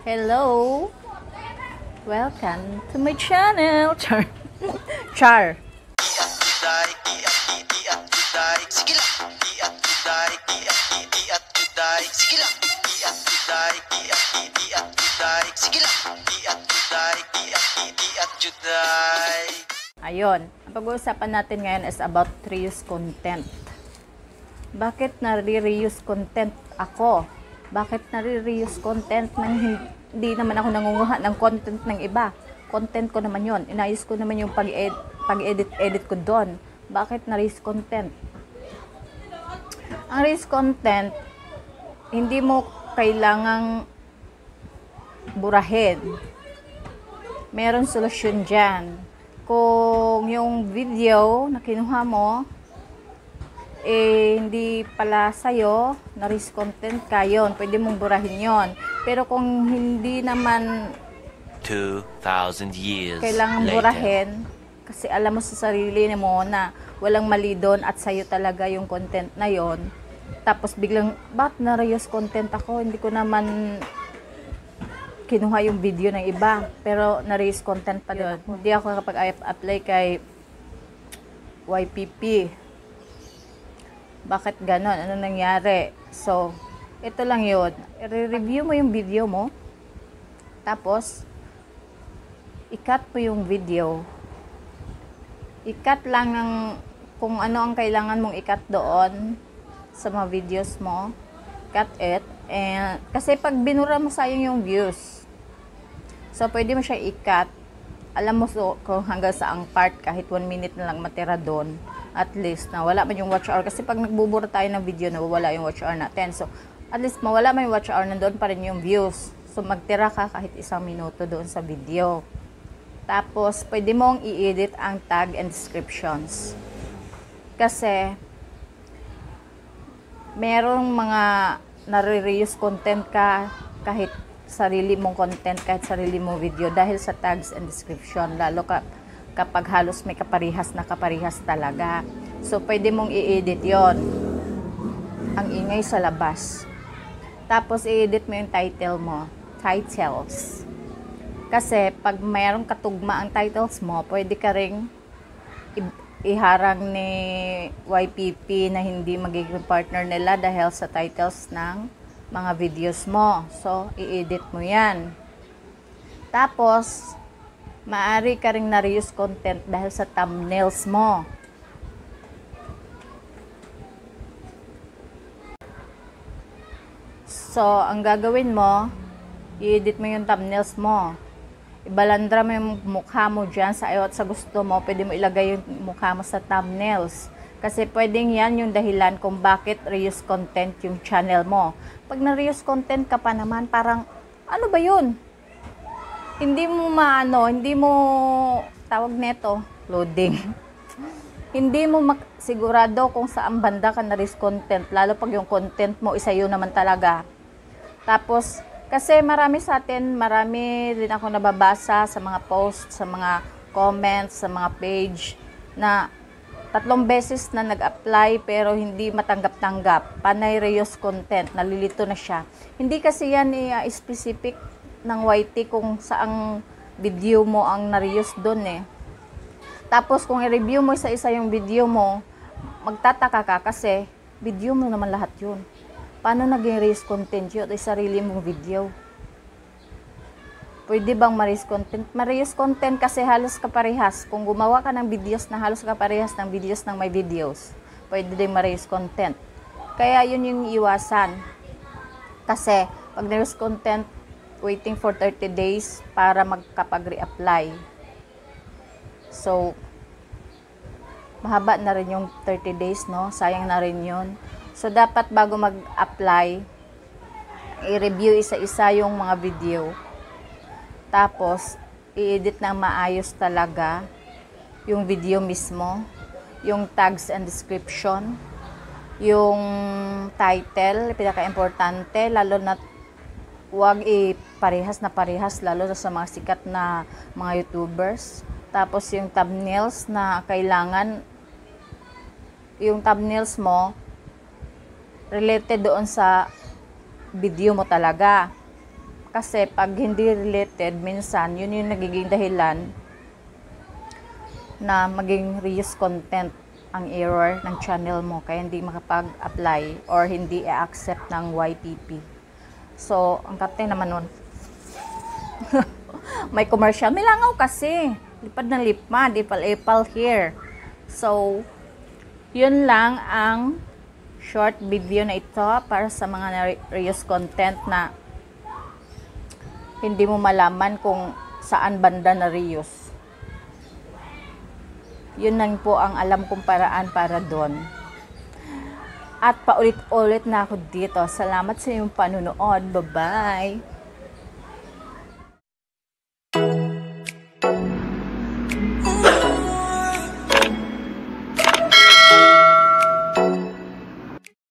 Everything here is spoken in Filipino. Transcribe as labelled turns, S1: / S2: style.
S1: Hello! Welcome to my channel! Char! Char!
S2: Sige lang. Sige lang. Sige lang.
S1: Ayun, ang pag-uusapan natin ngayon is about reuse content. Bakit nare-reuse content ako? Bakit nare-reuse content nang hindi naman ako nangunguha ng content ng iba? Content ko naman yon. Inayos ko naman yung pag-ed- pag-edit-edit ko doon. Bakit na-reuse content? Ang reuse content, hindi mo kailangang burahin meron solusyon dyan. Kung yung video na kinuha mo, eh, hindi pala sa'yo, na-risk content ka, yun, pwede mong burahin yon. Pero kung hindi naman
S2: 2,000 years
S1: kailangan burahin, kasi alam mo sa sarili mo na walang mali doon at sa'yo talaga yung content na yon. Tapos biglang, bakit na-reuse content ako? Hindi ko naman kinuha yung video ng iba, pero na-raise content pa din. Hindi ako nakapag-apply kay YPP. Bakit ganon? Ano nangyari? So, ito lang yun. I-review mo yung video mo. Tapos, i-cut mo yung video. I-cut lang ng kung ano ang kailangan mong i-cut doon sa mga videos mo. Cut it. And, kasi pag binura mo sayang yung views. So, pwede mo siya i-cut. Alam mo so, kung hanggang saang part, kahit 1 minute na lang matira doon. At least, na wala man yung watch hour. Kasi pag nagbubura tayo ng video, nawawala yung watch hour natin. So, at least mawala man yung watch hour, nandoon pa rin yung views. So, magtira ka kahit isang minuto doon sa video. Tapos, pwede mong i-edit ang tag and descriptions. Kasi, merong mga nare-reuse content ka kahit sarili mong content, kahit sarili mong video dahil sa tags and description. Lalo ka, kapag halos may kaparihas na kaparihas talaga. So, pwede mong i-edit yon Ang ingay sa labas. Tapos, i-edit mo yung title mo. Titles. Kasi, pag mayroong katugma ang titles mo, pwede ka ring iharang ni YPP na hindi magiging partner nila dahil sa titles ng mga videos mo. So, i-edit mo yan. Tapos, maari ka ring na-reuse content dahil sa thumbnails mo. So, ang gagawin mo, i-edit mo yung thumbnails mo. Ibalandra mo yung mukha mo dyan sa ayaw at sa gusto mo. Pwede mo ilagay yung mukha mo sa thumbnails. Kasi pwedeng yan yung dahilan kung bakit reuse content yung channel mo. Pag na-reuse content ka pa naman, parang, ano ba yun? Hindi mo maano, hindi mo, tawag neto, loading. hindi mo mak- sigurado kung saan banda ka na-reuse content. Lalo pag yung content mo, isa yun naman talaga. Tapos, kasi marami sa atin, marami rin ako nababasa sa mga posts, sa mga comments, sa mga page na tatlong beses na nag-apply pero hindi matanggap-tanggap. Panay reuse content, nalilito na siya. Hindi kasi yan i-specific ng YT kung saang video mo ang na-reuse doon eh. Tapos kung i-review mo isa-isa yung video mo, magtataka ka kasi video mo naman lahat yun. Paano naging reuse content yun? Ay sarili mong video. Pwede bang ma-reuse content? Ma-reuse content kasi halos kaparehas. Kung gumawa ka ng videos na halos kaparehas ng videos ng may videos, pwede din ma-reuse content. Kaya yun yung iwasan. Kasi pag na-reuse content, waiting for 30 days para magkapag-reapply. So, mahaba na rin yung 30 days, no? Sayang na rin yun. So, dapat bago mag-apply, i-review isa-isa yung mga video. Tapos, i-edit na maayos talaga yung video mismo, yung tags and description, yung title, pinaka-importante, lalo na wag i-parehas na parehas, lalo na sa mga sikat na mga YouTubers. Tapos yung thumbnails na kailangan, yung thumbnails mo, related doon sa video mo talaga. Kasi pag hindi related, minsan yun yung nagiging dahilan na maging reuse content ang error ng channel mo kaya hindi makapag-apply or hindi i-accept ng YPP. So, ang kapte naman nun, may commercial. May langaw kasi. Lipad ng lipad, ipal-ipal here. So, yun lang ang short video na ito para sa mga na- reuse content na hindi mo malaman kung saan banda na reuse. Yun lang po ang alam kong paraan para doon. At paulit-ulit na ako dito. Salamat sa iyong panunood. Bye-bye!